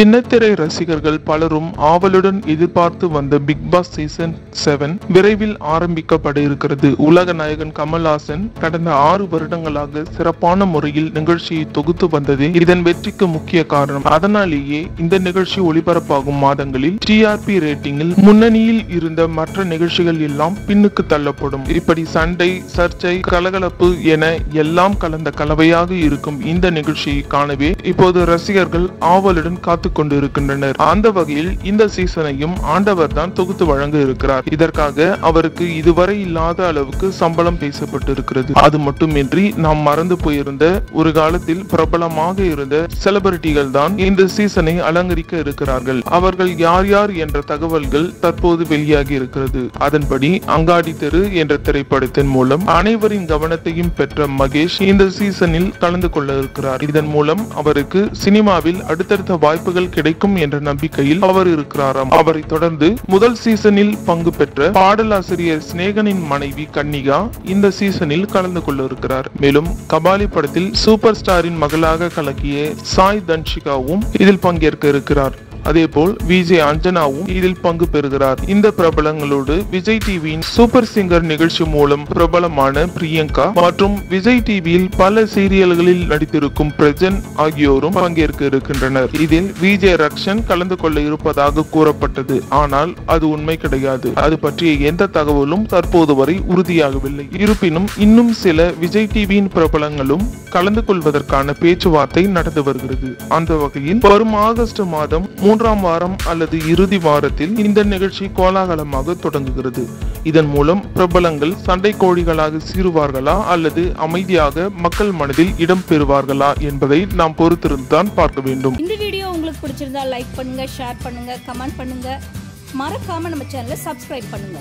சின்னத்திரை ரசிகர்கள் பலரும் ஆவலுடன் எதிர்பார்த்து வந்த பிக் பாஸ் சீசன் செவன் விரைவில் ஆரம்பிக்கப்பட இருக்கிறது உலக நாயகன் கமல்ஹாசன் கடந்த ஆறு வருடங்களாக சிறப்பான முறையில் நிகழ்ச்சியை தொகுத்து வந்ததே இதன் வெற்றிக்கு முக்கிய காரணம். அதனாலேயே இந்த நிகழ்ச்சி ஒளிபரப்பாகும் மாதங்களில் டிஆர்பி ரேட்டிங்கில் முன்னணியில் இருந்த மற்ற நிகழ்ச்சிகள் எல்லாம் பின்னுக்கு தள்ளப்படும். இப்படி சண்டை சர்ச்சை கலகலப்பு என எல்லாம் கலந்த கலவையாக இருக்கும் இந்த நிகழ்ச்சியை காணவே இப்போது ரசிகர்கள் ஆவலுடன் காத்து கொண்டு இருக்கின்றனர் அந்த வகையில் இந்த சீசனையும் ஆண்டவர் தான் தொகுத்து வழங்க இருக்கிறார். இதற்காக அவருக்கு இதுவரை இல்லாத அளவுக்கு சம்பளம் பேசப்பட்டிருக்கிறது. அது மட்டுமின்றி நாம் மறந்து போயிருந்த ஒரு காலத்தில் பிரபலமாக இருந்த செலிபிரிட்டிகள் தான் இந்த சீசனை அலங்கரிக்க இருக்கிறார்கள். அவர்கள் யார் யார் என்ற தகவல்கள் தற்போது வெளியாகி இருக்கிறது. அதன்படி அங்காடி தெரு என்ற திரைப்படத்தின் மூலம் அனைவரின் கவனத்தையும் பெற்ற மகேஷ் இந்த சீசனில் கலந்து கொள்ள இருக்கிறார். இதன் மூலம் அவருக்கு சினிமாவில் அடுத்தடுத்த வாய்ப்புகள் கிடைக்கும் என்ற நம்பிக்கையில் அவர் இருக்கிறாராம். அவரை தொடர்ந்து முதல் சீசனில் பங்கு பெற்ற பாடலாசிரியர் சிநேகனின் மனைவி கன்னிகா இந்த சீசனில் கலந்து கொள்ள இருக்கிறார். மேலும் கபாலி படத்தில் சூப்பர் ஸ்டாரின் மகளாக கலக்கிய சாய் தன்ஷிகாவும் இதில் பங்கேற்க இருக்கிறார். அதேபோல் விஜய் அஞ்சனாவும் இதில் பங்கு பெறுகிறார். இந்த பிரபலங்களோடு விஜய் டிவியின் சூப்பர் சிங்கர் நிகழ்ச்சி மூலம் பிரபலமான பிரியங்கா மற்றும் விஜய் டிவியில் பல சீரியல்களில் நடித்திருக்கும் பிரஜன் ஆகியோரும் பங்கேற்க இருக்கின்றனர். இதில் விஜய் ரக்ஷன் கலந்து கொள்ள இருப்பதாக கூறப்பட்டது. ஆனால் அது உண்மை கிடையாது. அது பற்றிய எந்த தகவலும் தற்போது வரை உறுதியாகவில்லை. இருப்பினும் இன்னும் சில விஜய் டிவியின் பிரபலங்களும் கலந்து கொள்வதற்கான பேச்சுவார்த்தை நடந்து வருகிறது. அந்த வகையில் வரும் ஆகஸ்ட் மாதம் மூன்றாம் வாரம் அல்லது இறுதி வாரத்தில் இந்த நிகழ்ச்சி கோலாகலமாக தொடங்குகிறது. இதன் மூலம் பிரபலங்கள் சண்டை கோழிகளாக சீருவார்களா அல்லது அமைதியாக மக்கள் மனதில் இடம் பெறுவார்களா என்பதை நாம் பொறுத்திருந்துதான் பார்க்க வேண்டும். இந்த வீடியோ உங்களுக்கு பிடிச்சிருந்தா லைக் பண்ணுங்க ஷேர் பண்ணுங்க கமெண்ட் பண்ணுங்க. மறக்காம நம்ம சேனலை சப்ஸ்கிரைப் பண்ணுங்க.